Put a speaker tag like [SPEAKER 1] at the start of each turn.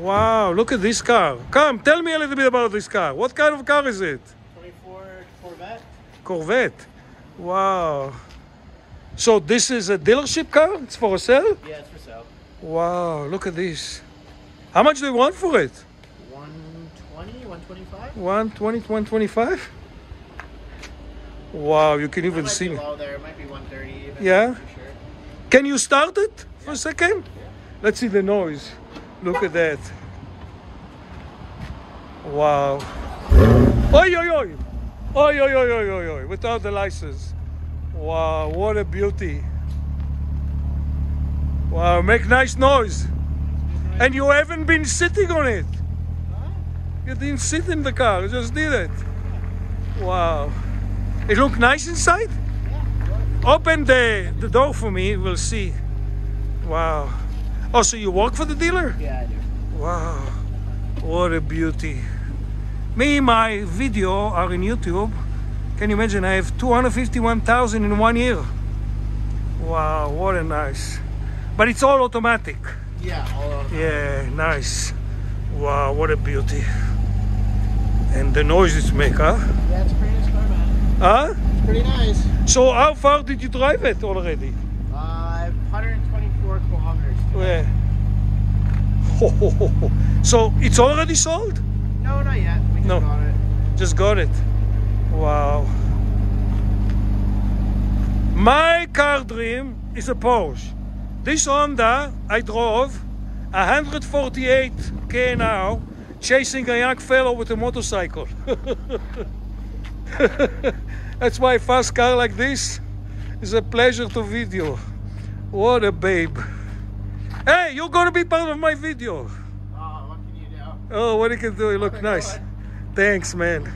[SPEAKER 1] Wow, look at this car. Come, tell me a little bit about this car. What kind of car is it?
[SPEAKER 2] 24 Corvette.
[SPEAKER 1] Corvette. Wow. So this is a dealership car? It's for sale?
[SPEAKER 2] Yeah, it's for sale.
[SPEAKER 1] Wow, look at this. How much do you want for it?
[SPEAKER 2] 120, 125.
[SPEAKER 1] 120, 125? Wow, you can even see
[SPEAKER 2] low there. It might be 130 even.
[SPEAKER 1] Yeah?
[SPEAKER 2] Sure.
[SPEAKER 1] Can you start it for a second? Yeah. Let's see the noise. Look at that. Wow. Oi, oi, oi. Oi, oi, oi, oi, oi, oi. Without the license. Wow, what a beauty. Wow, make nice noise. And you haven't been sitting on it. You didn't sit in the car, you just did it. Wow. It look nice inside? Open the, the door for me, we'll see. Wow. Oh, so you work for the dealer?
[SPEAKER 2] Yeah, I do.
[SPEAKER 1] Wow. What a beauty. Me, my video are in YouTube. Can you imagine? I have 251,000 in one year. Wow, what a nice. But it's all automatic.
[SPEAKER 2] Yeah, all them.
[SPEAKER 1] Yeah, nice. Wow, what a beauty. And the noise it make, huh?
[SPEAKER 2] Yeah, it's pretty nice car, man.
[SPEAKER 1] Huh?
[SPEAKER 2] It's pretty nice.
[SPEAKER 1] So how far did you drive it already? So it's already sold?
[SPEAKER 2] No, not yet. We just
[SPEAKER 1] No.
[SPEAKER 2] got it.
[SPEAKER 1] Just got it. Wow. My car dream is a Porsche. This Honda I drove 148 k now, chasing a young fellow with a motorcycle. That's why a fast car like this is a pleasure to video. What a babe. Hey, you're gonna be part of my video.
[SPEAKER 2] Oh, what can you do?
[SPEAKER 1] Oh, what you can do, you look nice. Thanks, man.